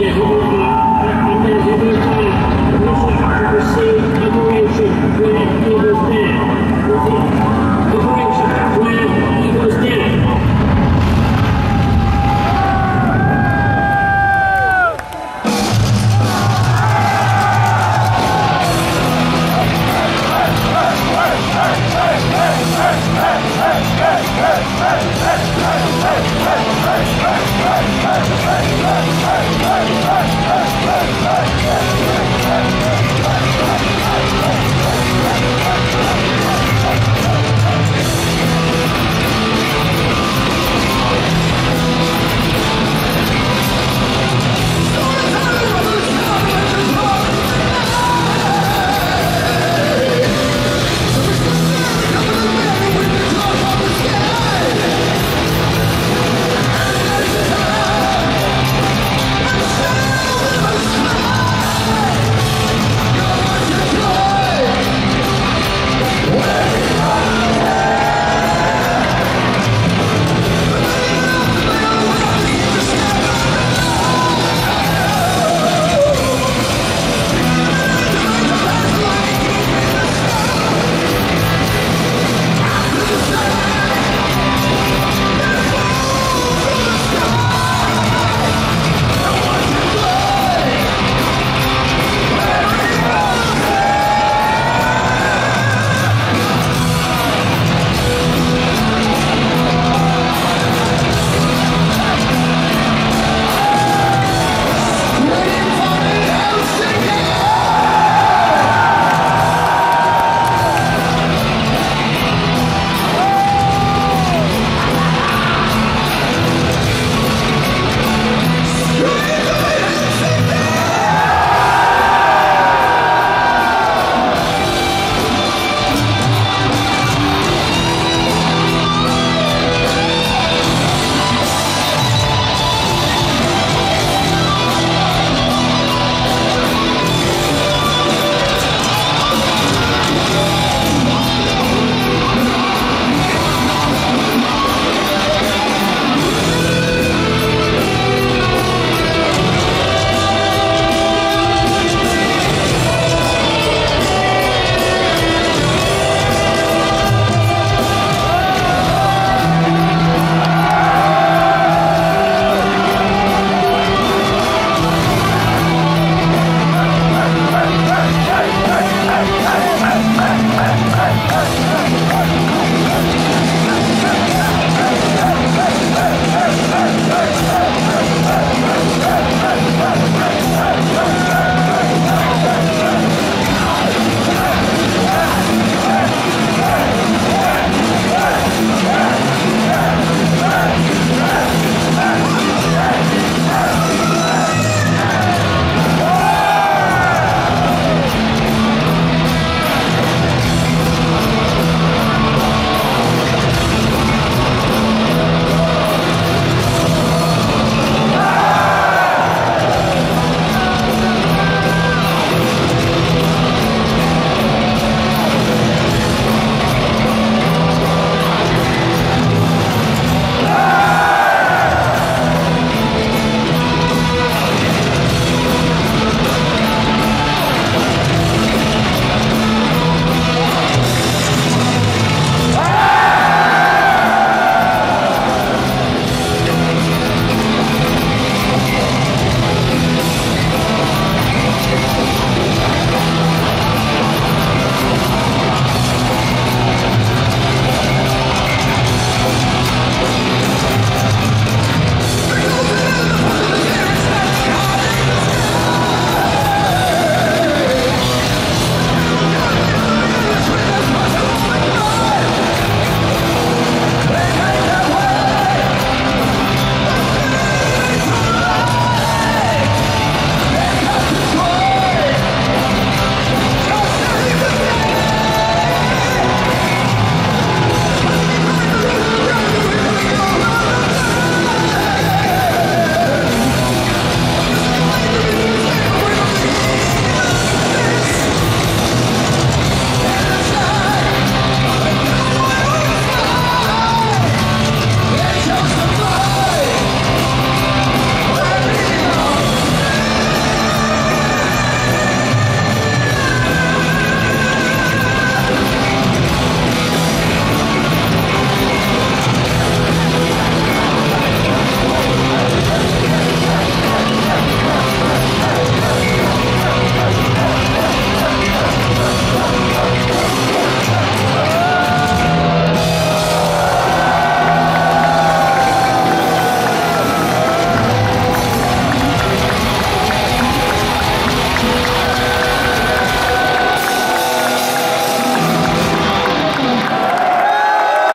Yeah.